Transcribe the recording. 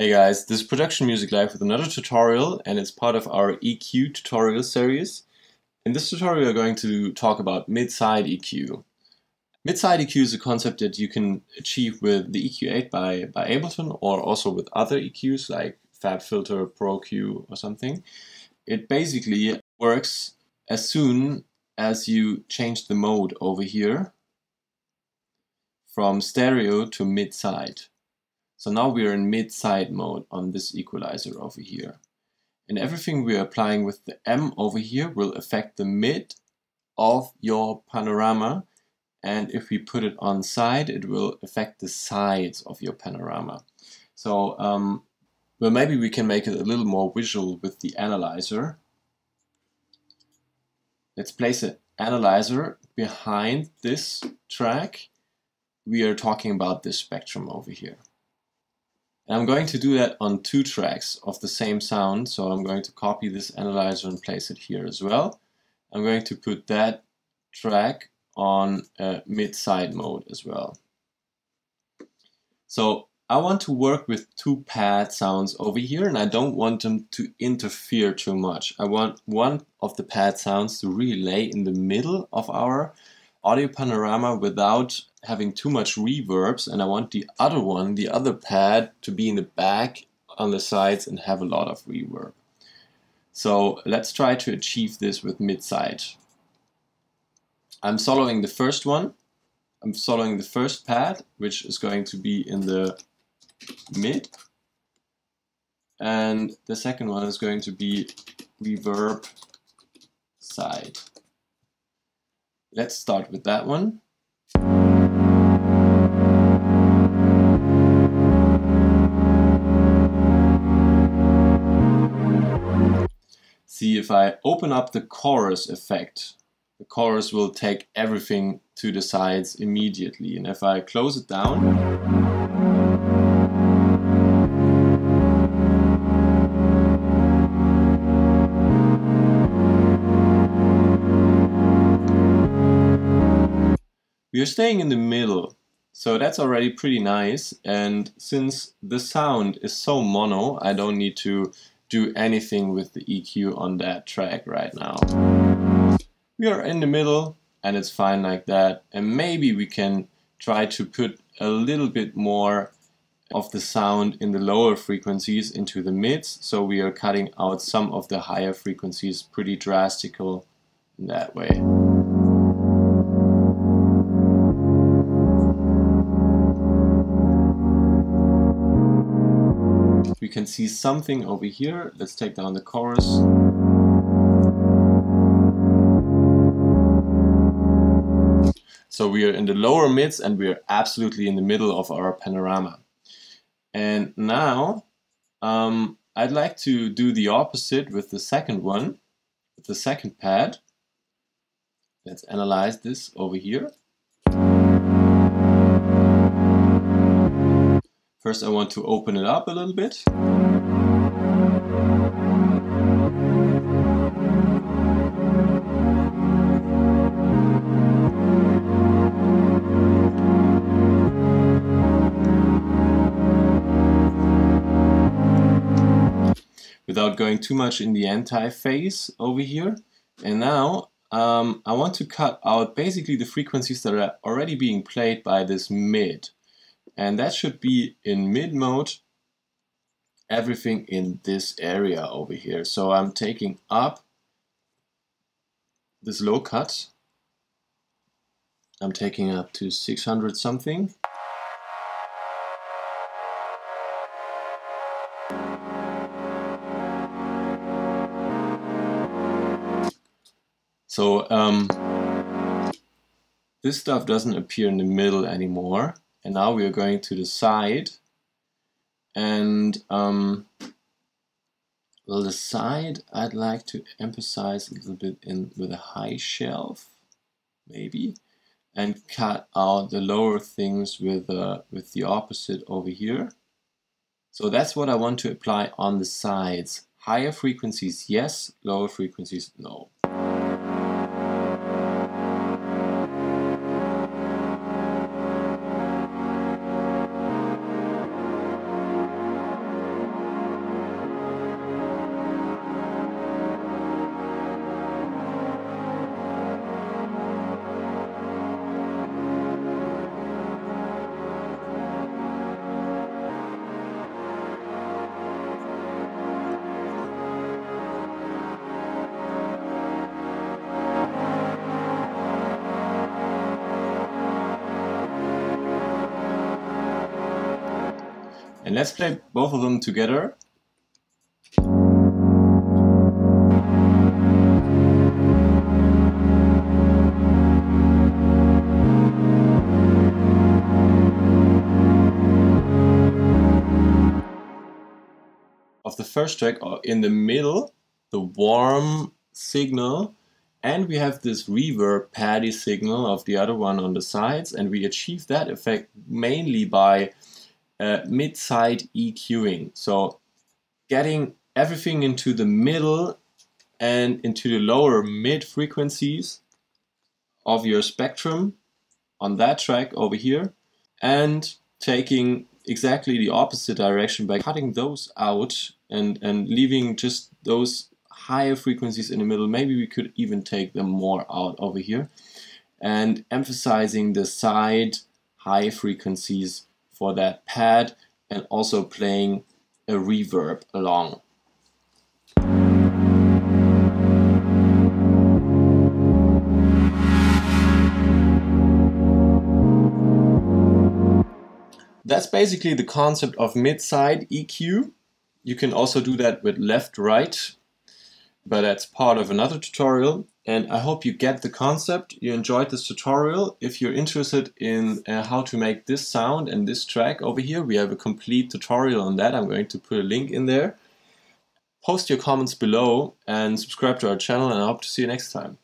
Hey guys, this is Production Music Live with another tutorial and it's part of our EQ tutorial series. In this tutorial we're going to talk about mid-side EQ. Mid-side EQ is a concept that you can achieve with the EQ8 by, by Ableton or also with other EQs like FabFilter, Pro-Q or something. It basically works as soon as you change the mode over here from stereo to mid-side. So now we are in mid-side mode on this equalizer over here. And everything we are applying with the M over here will affect the mid of your panorama. And if we put it on side, it will affect the sides of your panorama. So, um, well, maybe we can make it a little more visual with the analyzer. Let's place an analyzer behind this track. We are talking about this spectrum over here. And I'm going to do that on two tracks of the same sound. So I'm going to copy this analyzer and place it here as well. I'm going to put that track on a mid-side mode as well. So I want to work with two pad sounds over here and I don't want them to interfere too much. I want one of the pad sounds to really lay in the middle of our audio panorama without having too much reverbs and I want the other one, the other pad, to be in the back on the sides and have a lot of reverb. So let's try to achieve this with mid-side. I'm soloing the first one. I'm soloing the first pad, which is going to be in the mid. And the second one is going to be reverb side. Let's start with that one. See if I open up the chorus effect, the chorus will take everything to the sides immediately. And if I close it down, We are staying in the middle, so that's already pretty nice. And since the sound is so mono, I don't need to do anything with the EQ on that track right now. We are in the middle and it's fine like that. And maybe we can try to put a little bit more of the sound in the lower frequencies into the mids. So we are cutting out some of the higher frequencies pretty drastical in that way. Can see something over here. Let's take down the chorus. So we are in the lower mids and we are absolutely in the middle of our panorama. And now um, I'd like to do the opposite with the second one, with the second pad. Let's analyze this over here. First I want to open it up a little bit. Without going too much in the anti-phase over here. And now um, I want to cut out basically the frequencies that are already being played by this mid and that should be in mid mode everything in this area over here. So I'm taking up this low cut. I'm taking up to 600 something. So um, this stuff doesn't appear in the middle anymore and now we are going to the side. And um, well the side I'd like to emphasize a little bit in with a high shelf maybe and cut out the lower things with uh, with the opposite over here. So that's what I want to apply on the sides. Higher frequencies yes. Lower frequencies no And let's play both of them together. Of the first track, uh, in the middle, the warm signal and we have this reverb paddy signal of the other one on the sides and we achieve that effect mainly by uh, mid-side EQing. So getting everything into the middle and into the lower mid frequencies of your spectrum on that track over here and taking exactly the opposite direction by cutting those out and, and leaving just those higher frequencies in the middle. Maybe we could even take them more out over here and emphasizing the side high frequencies for that pad and also playing a reverb along. That's basically the concept of mid-side EQ. You can also do that with left-right but that's part of another tutorial. And I hope you get the concept, you enjoyed this tutorial. If you're interested in uh, how to make this sound and this track over here, we have a complete tutorial on that. I'm going to put a link in there. Post your comments below and subscribe to our channel and I hope to see you next time.